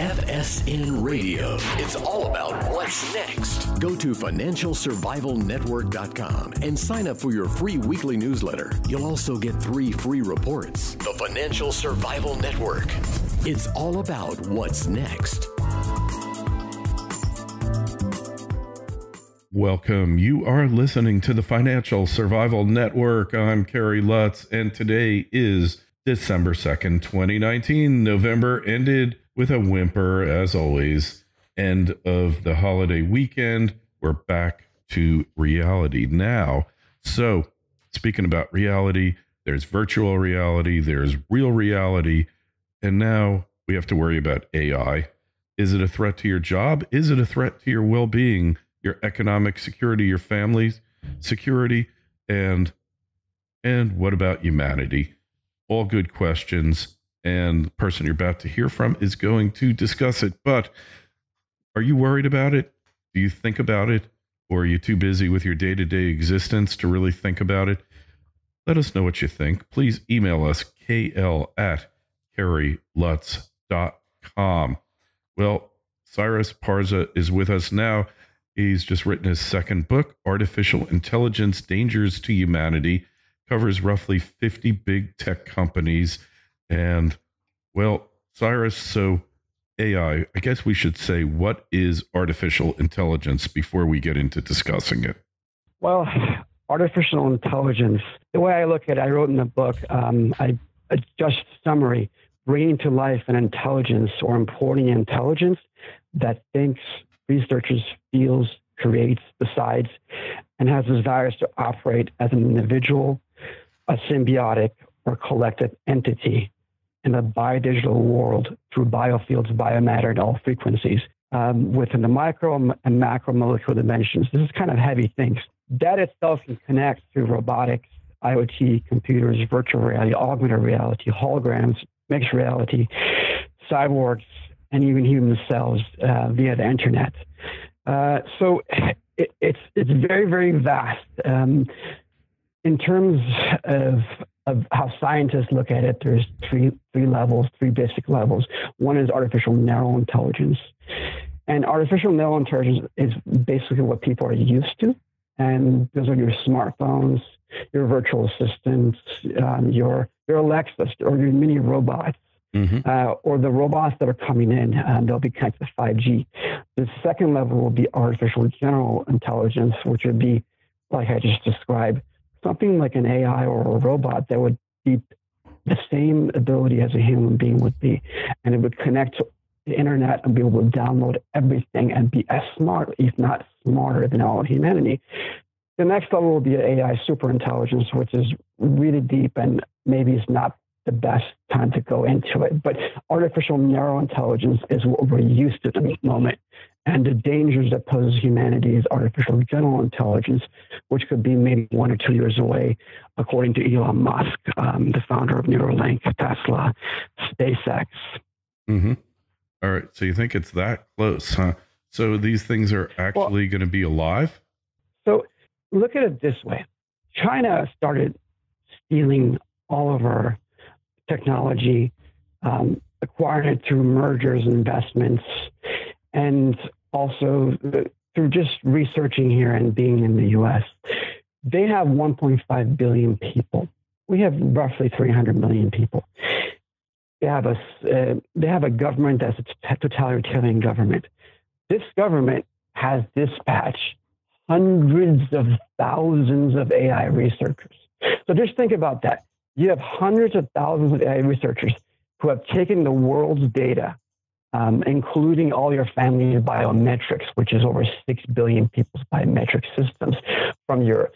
FSN Radio. It's all about what's next. Go to financialsurvivalnetwork.com and sign up for your free weekly newsletter. You'll also get three free reports. The Financial Survival Network. It's all about what's next. Welcome. You are listening to the Financial Survival Network. I'm Kerry Lutz, and today is December 2nd, 2019. November ended with a whimper, as always. End of the holiday weekend. We're back to reality now. So, speaking about reality, there's virtual reality, there's real reality, and now we have to worry about AI. Is it a threat to your job? Is it a threat to your well being? your economic security, your family's security, and and what about humanity? All good questions. And the person you're about to hear from is going to discuss it. But are you worried about it? Do you think about it? Or are you too busy with your day to day existence to really think about it? Let us know what you think. Please email us, kl at kerrylutz.com. Well, Cyrus Parsa is with us now. He's just written his second book, Artificial Intelligence Dangers to Humanity, covers roughly 50 big tech companies. And, well, Cyrus, so AI, I guess we should say, what is artificial intelligence before we get into discussing it? Well, artificial intelligence, the way I look at it, I wrote in the book, um, I just summary, bringing to life an intelligence or importing intelligence that thinks researchers feels, creates, decides, and has desires to operate as an individual, a symbiotic, or collective entity in a biodigital world through biofields, biomatter, and all frequencies um, within the micro and macromolecular dimensions. This is kind of heavy things. That itself can connect through robotics, IoT, computers, virtual reality, augmented reality, holograms, mixed reality, cyborgs, and even human cells uh, via the internet. Uh, so it, it's it's very very vast. Um, in terms of of how scientists look at it, there's three three levels, three basic levels. One is artificial narrow intelligence, and artificial narrow intelligence is basically what people are used to, and those are your smartphones, your virtual assistants, um, your your Alexa, or your mini robots mm-hmm. uh, or the robots that are coming in, um, they'll be connected to 5G. The second level will be artificial general intelligence, which would be, like I just described, something like an AI or a robot that would be the same ability as a human being would be, and it would connect to the internet and be able to download everything and be as smart, if not smarter than all of humanity. The next level will be AI superintelligence, which is really deep and maybe it's not the best time to go into it. But artificial narrow intelligence is what we're used to at the moment. And the dangers that poses humanity is artificial general intelligence, which could be maybe one or two years away, according to Elon Musk, um, the founder of Neuralink, Tesla, SpaceX. Mm-hmm. All right. So you think it's that close, huh? So these things are actually well, going to be alive? So look at it this way China started stealing all of our technology, um, acquired it through mergers and investments, and also through just researching here and being in the US. They have 1.5 billion people. We have roughly 300 million people. They have a, uh, they have a government that's a totalitarian government. This government has dispatched hundreds of thousands of AI researchers. So just think about that. You have hundreds of thousands of AI researchers who have taken the world's data, um, including all your family's biometrics, which is over 6 billion people's biometric systems, from your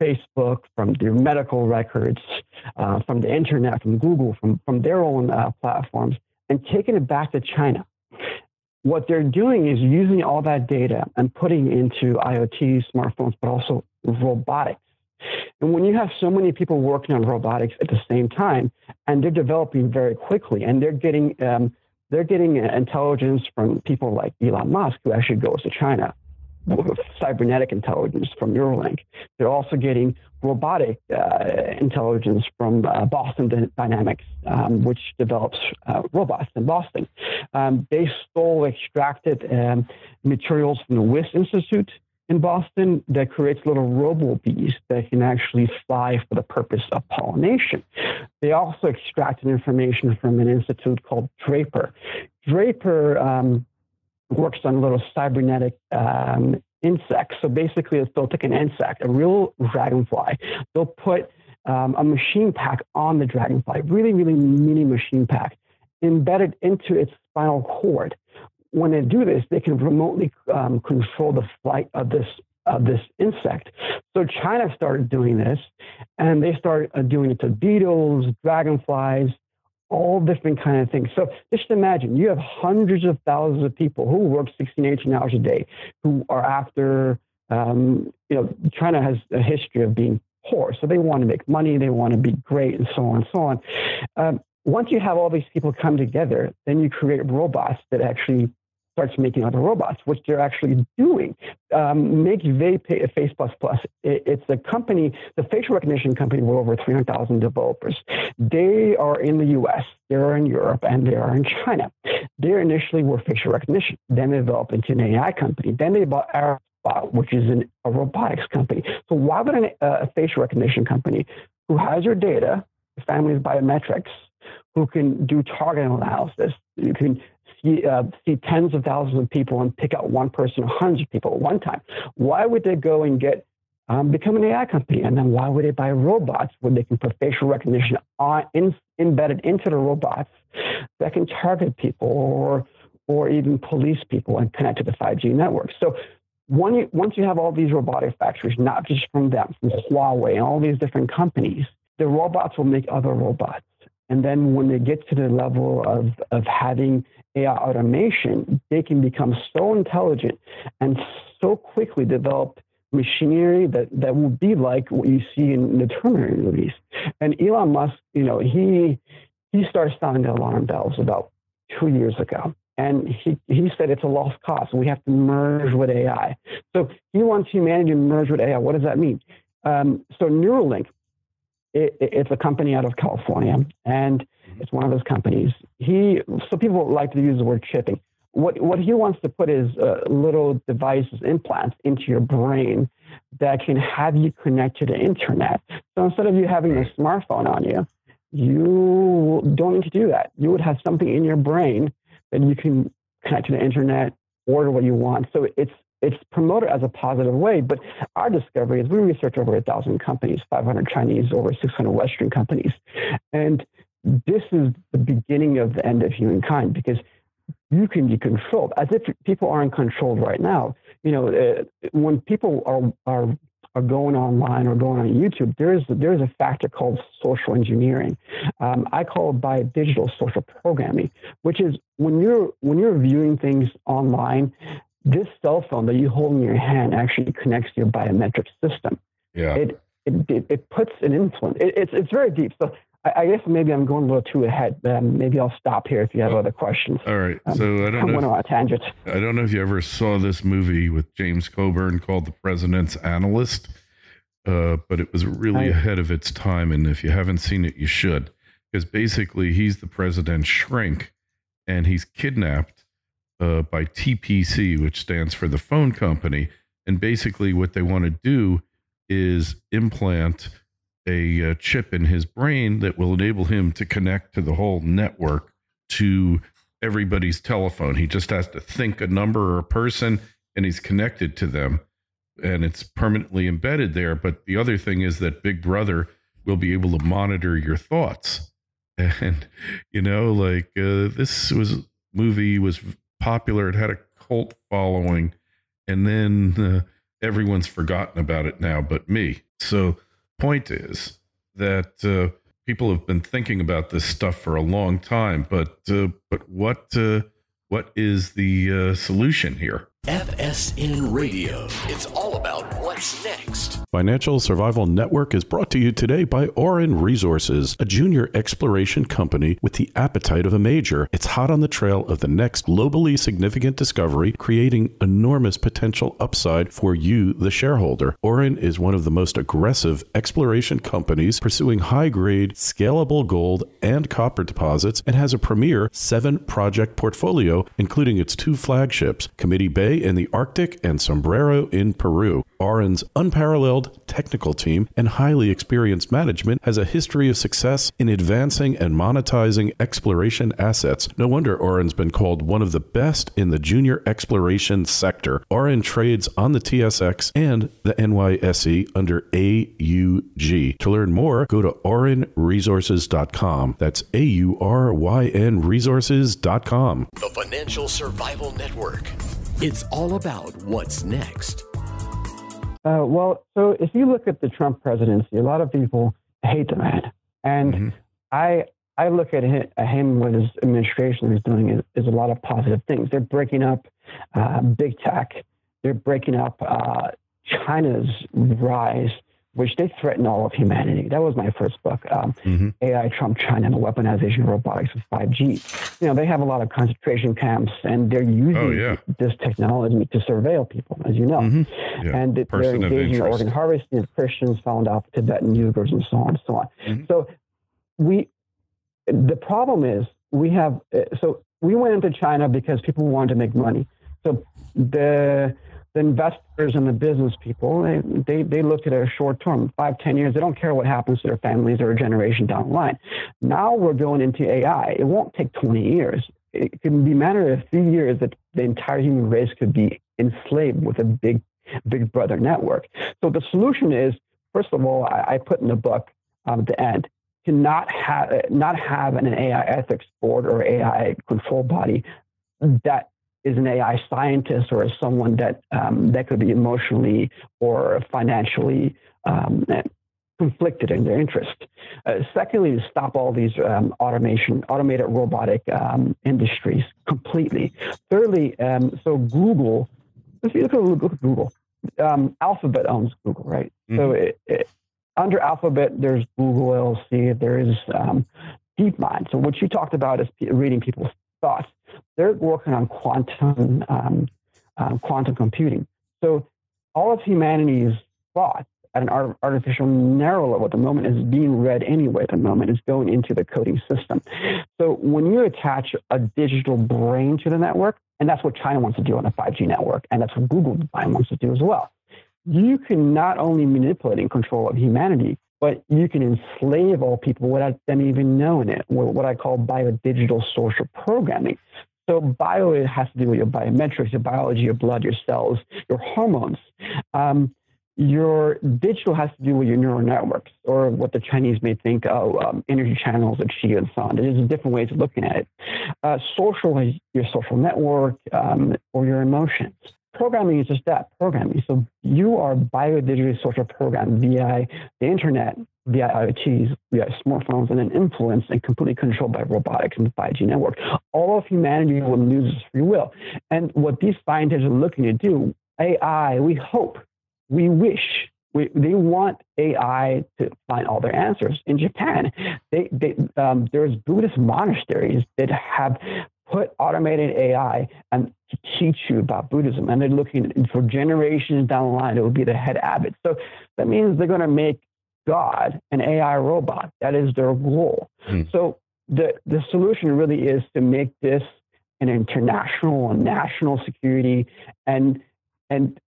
Facebook, from your medical records, uh, from the internet, from Google, from, from their own uh, platforms, and taking it back to China. What they're doing is using all that data and putting into IoT, smartphones, but also robotics and when you have so many people working on robotics at the same time, and they're developing very quickly, and they're getting um, they're getting intelligence from people like Elon Musk, who actually goes to China cybernetic intelligence from Neuralink. They're also getting robotic uh, intelligence from uh, Boston Dynamics, um, which develops uh, robots in Boston. Um, they stole extracted um, materials from the Wyss Institute in Boston that creates little robo bees that can actually fly for the purpose of pollination. They also extracted information from an institute called Draper. Draper um, works on little cybernetic um, insects. So basically, they'll take an insect, a real dragonfly, they'll put um, a machine pack on the dragonfly, really, really mini machine pack, embedded into its spinal cord. When they do this, they can remotely um, control the flight of this of this insect. So China started doing this, and they started uh, doing it to beetles, dragonflies, all different kind of things. So just imagine you have hundreds of thousands of people who work 16, 18 hours a day, who are after, um, you know, China has a history of being poor. So they want to make money, they want to be great, and so on and so on. Um, once you have all these people come together, then you create robots that actually starts making other robots, which they're actually doing. Um, Megvii Face Plus Plus. It, it's a company, the facial recognition company with over 300,000 developers. They are in the US, they are in Europe, and they are in China. They initially were facial recognition. Then they developed into an AI company. Then they bought Aerobot, which is an, a robotics company. So why would an, uh, a facial recognition company who has your data, the family's biometrics, who can do target analysis, you can uh, see tens of thousands of people and pick out one person or hundreds of people at one time. Why would they go and get um, become an AI company? And then why would they buy robots when they can put facial recognition on, in, embedded into the robots that can target people or or even police people and connect to the 5G network? So you, once you have all these robotic factories, not just from them, from Huawei and all these different companies, the robots will make other robots. And then when they get to the level of, of having AI automation, they can become so intelligent and so quickly develop machinery that, that will be like what you see in the Terminator movies. And Elon Musk, you know, he he started sounding the alarm bells about two years ago. And he, he said it's a lost cause. We have to merge with AI. So he wants humanity to merge with AI. What does that mean? Um, so Neuralink, it, it's a company out of California, and it's one of those companies. He so people like to use the word chipping. What what he wants to put is uh, little devices, implants into your brain that can have you connect to the internet. So instead of you having a smartphone on you, you don't need to do that. You would have something in your brain that you can connect to the internet, order what you want. So it's it's promoted as a positive way. But our discovery is we researched over a thousand companies, 500 Chinese, over 600 Western companies. And this is the beginning of the end of humankind because you can be controlled as if people aren't controlled right now. You know, uh, when people are, are are going online or going on YouTube, there's there's a factor called social engineering. Um, I call it by digital social programming, which is when you're when you're viewing things online, this cell phone that you hold in your hand actually connects to your biometric system. Yeah. It it, it, puts an influence. It, it's it's very deep. So I, I, guess maybe I'm going a little too ahead. But um, maybe I'll stop here if you have other questions. All right. Um, so I don't I'm know. If, on a tangent. I don't know if you ever saw this movie with James Coburn called The President's Analyst, uh, but it was really I, ahead of its time. And if you haven't seen it, you should, because basically he's the president's shrink, and he's kidnapped uh, by TPC, which stands for the phone company. And basically, what they want to do is implant a, uh, chip in his brain that will enable him to connect to the whole network to everybody's telephone. He just has to think a number or a person and he's connected to them and it's permanently embedded there. But the other thing is that Big Brother will be able to monitor your thoughts. And, you know, like uh, this was movie was popular. It had a cult following, and then uh, everyone's forgotten about it now, but me. So, point is that uh, people have been thinking about this stuff for a long time, but uh, but what uh, what is the uh, solution here? FSN Radio. It's all about what's next. Financial Survival Network is brought to you today by Auryn Resources, a junior exploration company with the appetite of a major. It's hot on the trail of the next globally significant discovery, creating enormous potential upside for you, the shareholder. Auryn is one of the most aggressive exploration companies pursuing high grade, scalable gold and copper deposits and has a premier seven project portfolio, including its two flagships, Committee Bay in the Arctic and Sombrero in Peru. Auryn's unparalleled technical team and highly experienced management has a history of success in advancing and monetizing exploration assets. No wonder Auryn's been called one of the best in the junior exploration sector. Auryn trades on the TSX and the NYSE under AUG. To learn more, go to aurynresources.com. That's A U R Y N resources.com. The Financial Survival Network. It's all about what's next. Uh, well, so if you look at the Trump presidency, a lot of people hate the man, and mm-hmm. I I look at him, him what his administration is doing is, is, a lot of positive things. They're breaking up uh, big tech. They're breaking up uh, China's rise which they threaten all of humanity. That was my first book, um, mm-hmm. AI, Trump, China, and the Weaponization of Robotics with 5G. You know, they have a lot of concentration camps, and they're using oh, yeah. this technology to surveil people, as you know. Mm-hmm. Yeah. And they're engaging in organ harvesting. Christians found out Tibetan Uyghurs and so on and so on. Mm-hmm. So we, the problem is we have, uh, so we went into China because people wanted to make money. So the the investors and the business people, they, they, they look at it short term, five, ten years. They don't care what happens to their families or a generation down the line. Now we're going into AI. It won't take 20 years. It can be a matter of a few years that the entire human race could be enslaved with a big, big brother network. So the solution is, first of all, I, I put in the book um, at the end, to not have not have an AI ethics board or AI control body that is an AI scientist or is someone that um, that could be emotionally or financially um, conflicted in their interest. Uh, secondly, to stop all these um, automation, automated robotic um, industries completely. Thirdly, um, so Google. If you look at, look at Google, um, Alphabet owns Google, right? Mm-hmm. So it, it, under Alphabet, there's Google LLC. There is DeepMind. So what you talked about is reading people's thoughts. They're working on quantum um, um, quantum computing. So all of humanity's thoughts at an artificial narrow level at the moment is being read anyway at the moment. is going into the coding system. So when you attach a digital brain to the network, and that's what China wants to do on a 5G network, and that's what Google wants to do as well, you can not only manipulate and control of humanity, but you can enslave all people without them even knowing it, what I call biodigital social programming. So bio has to do with your biometrics, your biology, your blood, your cells, your hormones. Um, your digital has to do with your neural networks, or what the Chinese may think of um, energy channels or qi and so on. There's different ways of looking at it. Uh, social is your social network um, or your emotions programming is just that programming. So you are biodigitally social programmed via the internet, via IoTs, via smartphones, and then influenced and completely controlled by robotics and the 5G network. All of humanity will lose its free will. And what these scientists are looking to do, AI, we hope, we wish we, they want AI to find all their answers. In Japan, they, they, um, there's Buddhist monasteries that have put automated AI and to teach you about Buddhism. And they're looking for generations down the line, it will be the head abbot. So that means they're going to make God an AI robot. That is their goal. Hmm. So the, the solution really is to make this an international and national security and and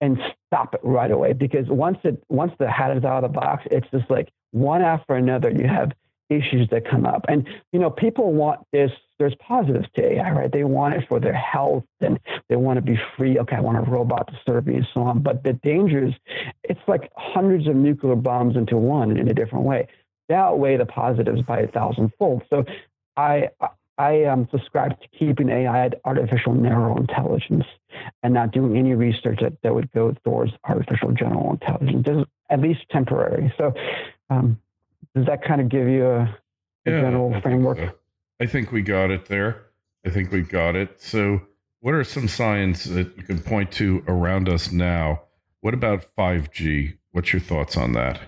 and stop it right away because once it once the hat is out of the box, it's just like one after another. You have issues that come up. And, you know, people want this, there's positives to AI, right? They want it for their health and they want to be free. Okay, I want a robot to serve me and so on. But the dangers, it's like hundreds of nuclear bombs into one in a different way. They outweigh the positives by a thousandfold. So I, I um, subscribed to keeping AI at artificial narrow intelligence and not doing any research that, that would go towards artificial general intelligence, at least temporary. So um, does that kind of give you a, a yeah, general I framework? So. I think we got it there. I think we got it. So what are some signs that you can point to around us now? What about 5G? What's your thoughts on that?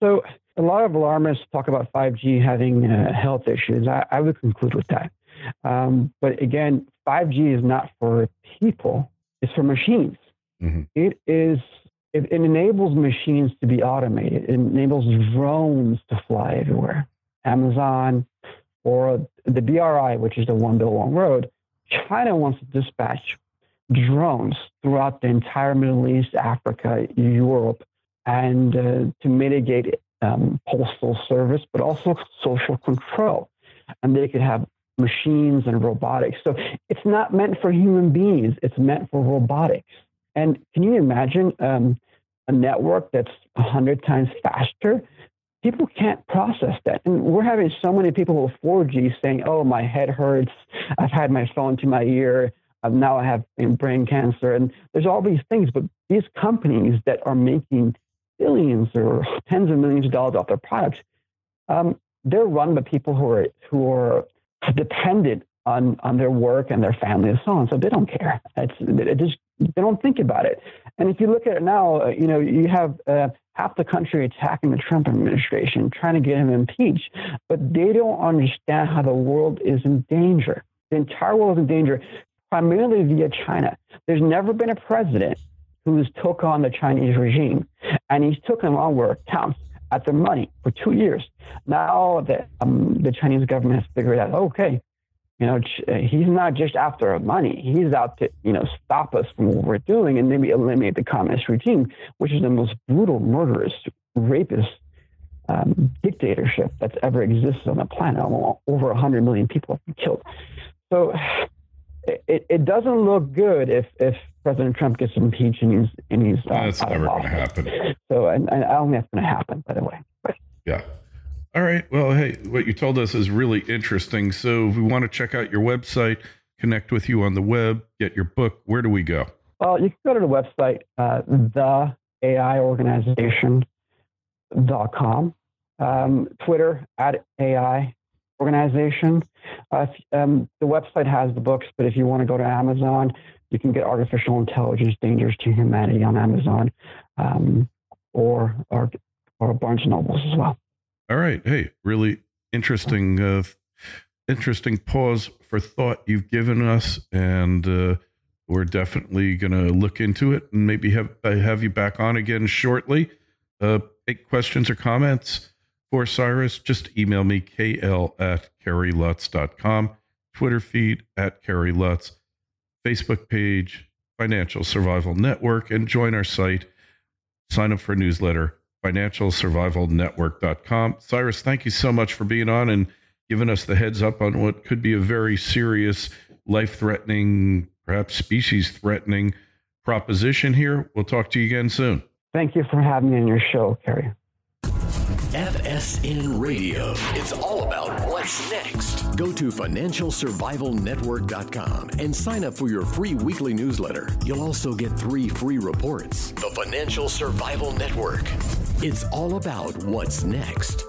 So, a lot of alarmists talk about 5G having uh, health issues. I, I, would conclude with that. Um, but again, 5G is not for people, it's for machines. Mm-hmm. It is it, it, enables machines to be automated. It enables drones to fly everywhere. Amazon or the BRI, which is the One Belt One Road, China wants to dispatch drones throughout the entire Middle East, Africa, Europe, and uh, to mitigate um, postal service, but also social control. And they could have machines and robotics. So it's not meant for human beings, it's meant for robotics. And can you imagine um, a network that's 100 times faster? People can't process that. And we're having so many people with 4G saying, oh, my head hurts. I've had my phone to my ear. Um, now I have brain cancer. And there's all these things. But these companies that are making billions or tens of millions of dollars off their products, um, they're run by people who are, who are dependent on, on their work and their family and so on. So they don't care. It's, it just, they don't think about it. And if you look at it now, uh, you know, you have uh, half the country attacking the Trump administration, trying to get him impeached, but they don't understand how the world is in danger. The entire world is in danger, primarily via China. There's never been a president who's took on the Chinese regime, and he's took them on where counts at their money for two years. Now that um, the Chinese government has figured out, okay, you know, he's not just after our money. He's out to, you know, stop us from what we're doing and maybe eliminate the communist regime, which is the most brutal, murderous, rapist um, dictatorship that's ever existed on the planet. Over 100 million people have been killed. So it, it doesn't look good if, if President Trump gets impeached and he's, and he's uh, that's never going to happen. So, and, and I don't think that's going to happen, by the way. But, yeah. All right. Well, hey, what you told us is really interesting. So if we want to check out your website, connect with you on the web, get your book, where do we go? Well, you can go to the website, uh, theaiorganization.com, um, Twitter at AI organization. Uh, um, the website has the books, but if you want to go to Amazon, you can get Artificial Intelligence Dangers to Humanity on Amazon um, or, or, or Barnes and Nobles as well. All right. Hey, really interesting, uh, interesting pause for thought you've given us, and uh, we're definitely going to look into it and maybe have have you back on again shortly. Uh, questions or comments for Cyrus? Just email me kl at kerrylutz.com, Twitter feed at Kerry Lutz, Facebook page Financial Survival Network, and join our site. Sign up for a newsletter financialsurvivalnetwork.com. Cyrus, thank you so much for being on and giving us the heads up on what could be a very serious, life threatening, perhaps species threatening proposition here. We'll talk to you again soon. Thank you for having me on your show, Kerry. FSN Radio. It's all about what's next. Go to financialsurvivalnetwork.com and sign up for your free weekly newsletter. You'll also get three free reports. The Financial Survival Network. It's all about what's next.